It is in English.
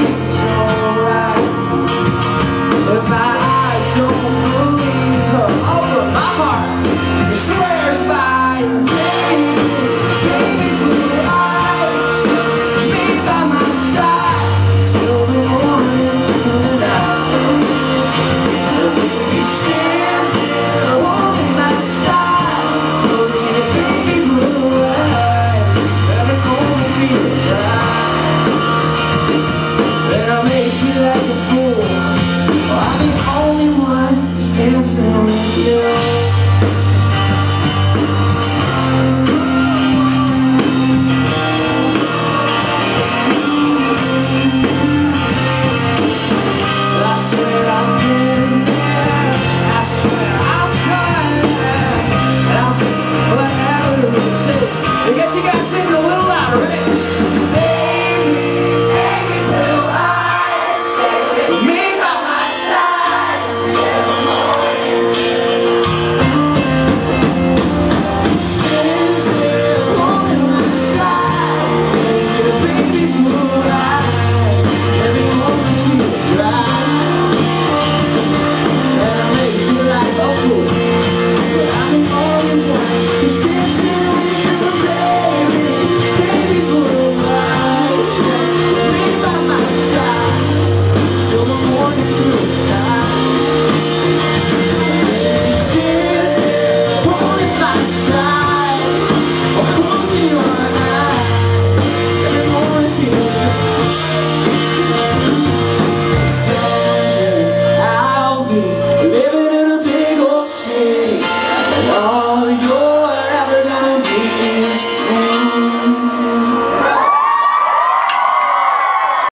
Jesus.